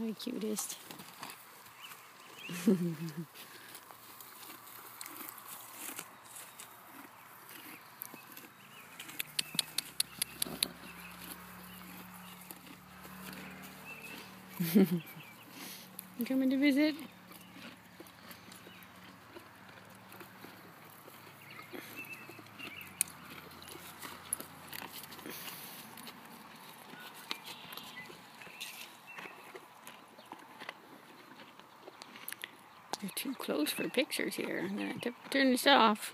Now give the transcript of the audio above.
My cutest. coming to visit? You're too close for pictures here. I'm gonna turn this off.